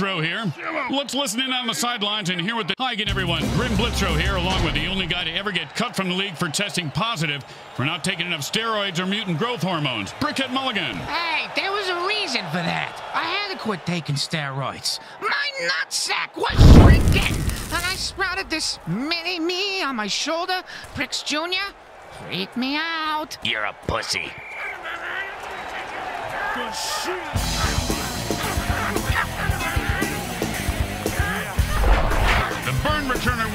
Blitzrow here. Let's listen in on the sidelines and hear what the... Hi again, everyone. Grim Blitzrow here, along with the only guy to ever get cut from the league for testing positive for not taking enough steroids or mutant growth hormones. Brickhead Mulligan. Hey, there was a reason for that. I had to quit taking steroids. My nutsack was shrinking, and I sprouted this mini-me on my shoulder. Bricks Jr. freaked me out. You're a pussy.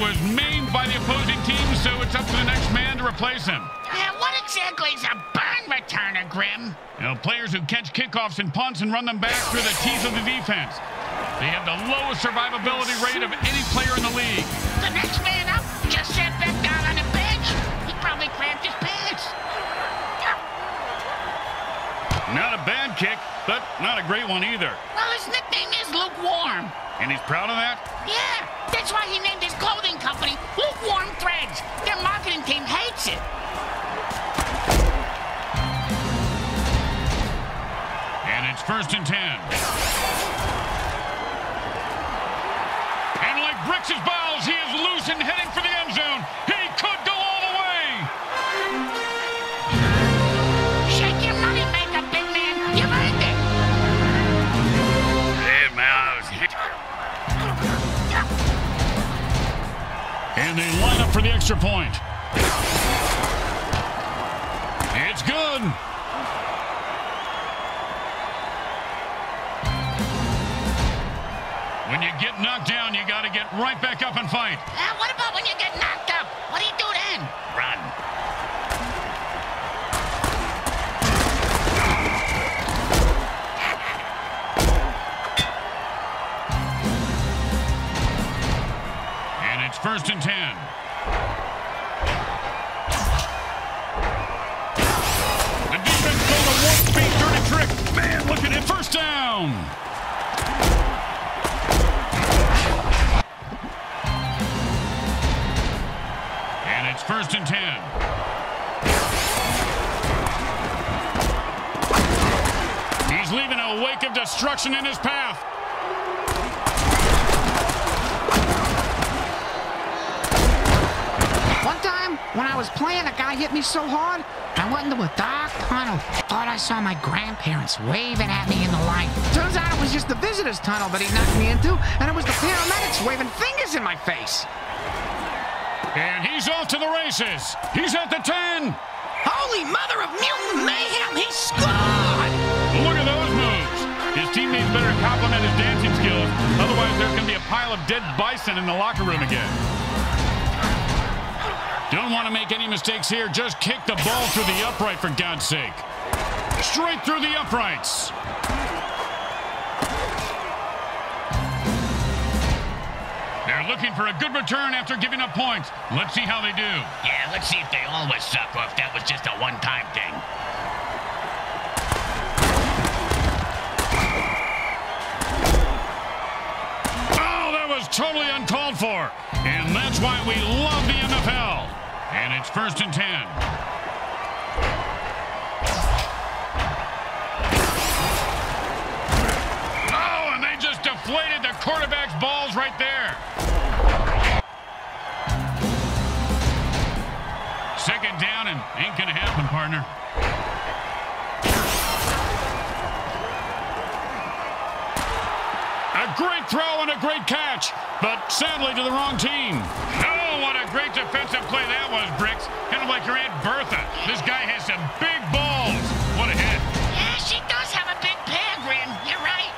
Was maimed by the opposing team, so it's up to the next man to replace him. Yeah, what exactly is a burn returner, Grim? You know, players who catch kickoffs and punts and run them back through the teeth of the defense. They have the lowest survivability rate of any player in the league. The next man up just sat back down on the bench. He probably cramped his pants. Not a bad kick, but not a great one either. Well, his nickname is Lukewarm. And he's proud of that? Yeah, he named his clothing company Lukewarm Threads. Their marketing team hates it. And it's first and ten. And like his balls, he is loose and heading for the end zone. He And they line up for the extra point. It's good. When you get knocked down, you got to get right back up and fight. Uh, what about when you get knocked up? What do you do then? Run. First and ten. The defense pulled a warp speed dirty trick. Man, look at it. First down. And it's first and ten. He's leaving a wake of destruction in his path. One time, when I was playing, a guy hit me so hard, I went into a dark tunnel. Thought I saw my grandparents waving at me in the light. Turns out it was just the visitor's tunnel that he knocked me into, and it was the paramedics waving fingers in my face. And he's off to the races. He's at the 10. Holy mother of mutant mayhem, he scored! Look at those moves. His teammates better compliment his dancing skills. Otherwise, there's going to be a pile of dead bison in the locker room again. Don't want to make any mistakes here. Just kick the ball through the upright, for God's sake. Straight through the uprights. They're looking for a good return after giving up points. Let's see how they do. Yeah, let's see if they always suck or if that was just a one-time thing. Oh, that was totally uncalled for. And that's why we love the MFL. And it's first and 10. Oh, and they just deflated the quarterback's balls right there. Second down and ain't going to happen, partner. A great throw and a great catch, but sadly to the wrong team. Oh, Oh, what a great defensive play that was, Bricks. Kind of like your Aunt Bertha. This guy has some big balls. What a hit. Yeah, she does have a big pair, Grim. You're right.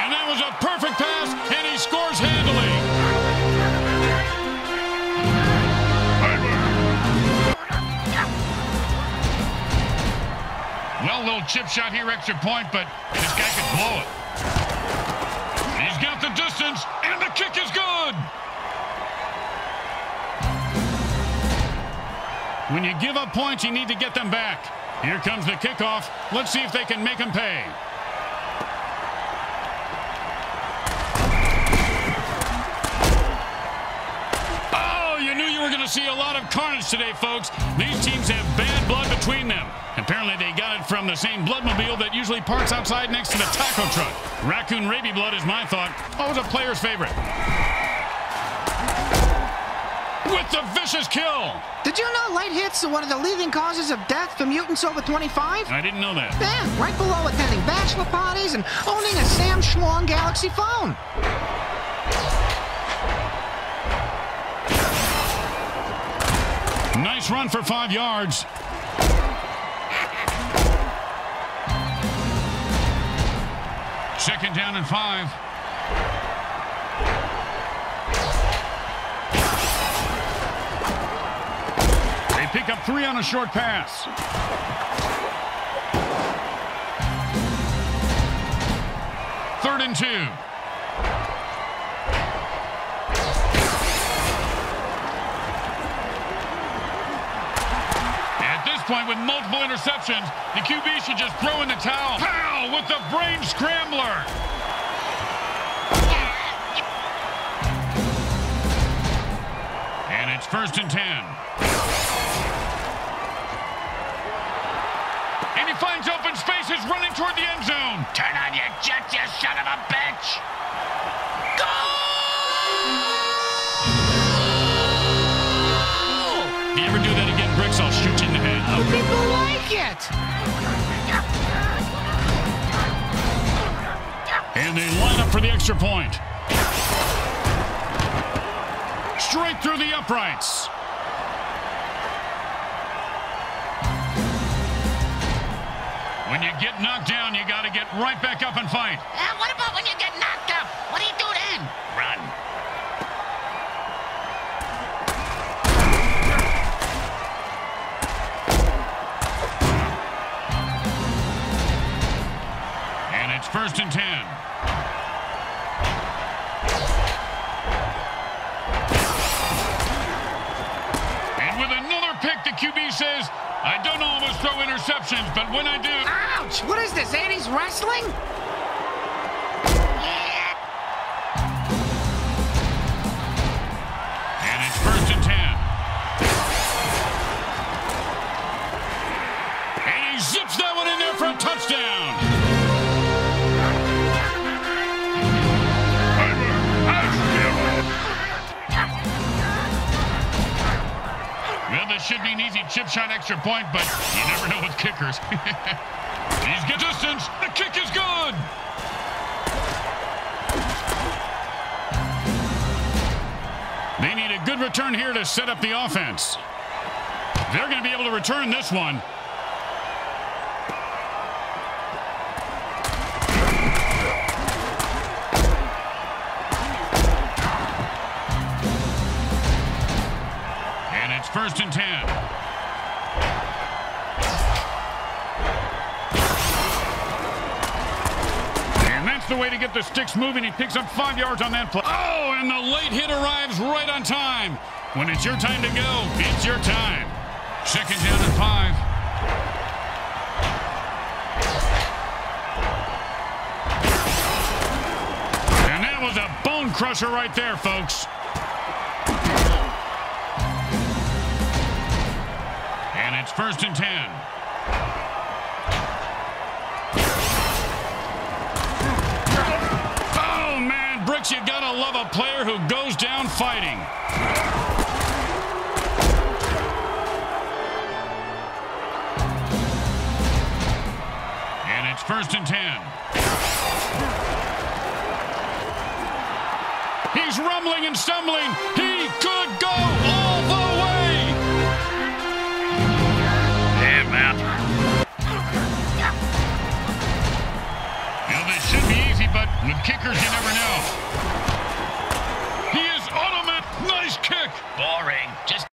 And that was a perfect pass, and he scores handily. Well, little chip shot here, extra point, but this guy could blow it. Distance, and the kick is good. When you give up points, you need to get them back. Here comes the kickoff. Let's see if they can make them pay. Oh, you knew you were going to see a lot of carnage today, folks. These teams have bad blood between them. Apparently, they from the same bloodmobile that usually parks outside next to the taco truck. Raccoon rabies blood is my thought. Always a player's favorite. With the vicious kill. Did you know light hits are one of the leading causes of death for mutants over 25? I didn't know that. Yeah, right below attending bachelor parties and owning a Sam Schwong Galaxy phone. Nice run for five yards. Second down and five. They pick up three on a short pass. Third and two. Point, with multiple interceptions, the QB should just throw in the towel. Pow! With the brain scrambler. And it's first and ten. And he finds open spaces running toward the end zone. Turn on your jets, you son of a bitch! Like. And they line up for the extra point. Straight through the uprights. When you get knocked down, you got to get right back up and fight. Uh, what about when you get knocked first and ten. And with another pick, the QB says, I don't always throw interceptions, but when I do, Ouch! What is this, 80s wrestling? This should be an easy chip shot extra point, but you never know with kickers. He's got distance. The kick is good. They need a good return here to set up the offense. They're going to be able to return this one. First and ten. And that's the way to get the sticks moving. He picks up five yards on that play. Oh, and the late hit arrives right on time. When it's your time to go, it's your time. Second down and five. And that was a bone crusher right there, folks. It's first and ten. Oh, man, Brooks, you gotta love a player who goes down fighting. And it's first and ten. He's rumbling and stumbling. He kickers, you never know. He is ultimate. Nice kick. Boring. Just